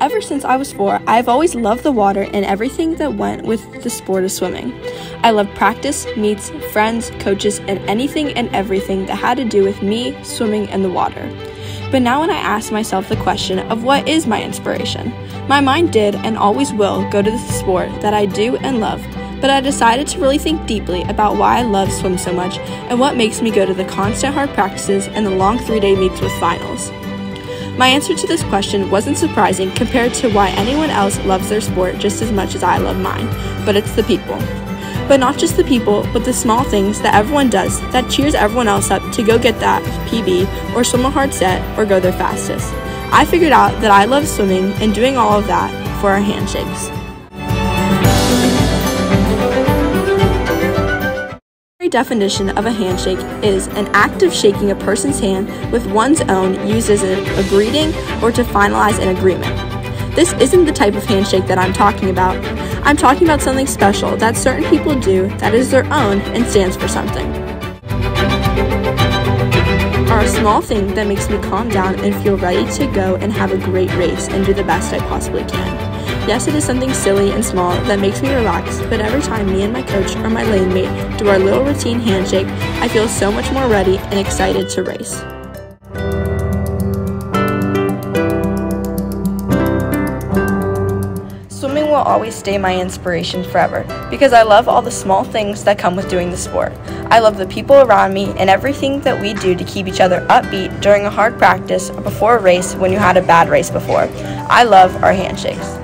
Ever since I was four, I have always loved the water and everything that went with the sport of swimming. I loved practice, meets, friends, coaches, and anything and everything that had to do with me, swimming, and the water. But now, when I ask myself the question of what is my inspiration, my mind did and always will go to the sport that I do and love. But I decided to really think deeply about why I love swim so much and what makes me go to the constant hard practices and the long three day meets with finals. My answer to this question wasn't surprising compared to why anyone else loves their sport just as much as I love mine, but it's the people. But not just the people, but the small things that everyone does that cheers everyone else up to go get that PB or swim a hard set or go their fastest. I figured out that I love swimming and doing all of that for our handshakes. Definition of a handshake is an act of shaking a person's hand with one's own used as a, a greeting or to finalize an agreement. This isn't the type of handshake that I'm talking about. I'm talking about something special that certain people do that is their own and stands for something. Are a small thing that makes me calm down and feel ready to go and have a great race and do the best I possibly can. Yes, it is something silly and small that makes me relax, but every time me and my coach or my lane mate do our little routine handshake, I feel so much more ready and excited to race. Swimming will always stay my inspiration forever because I love all the small things that come with doing the sport. I love the people around me and everything that we do to keep each other upbeat during a hard practice or before a race when you had a bad race before. I love our handshakes.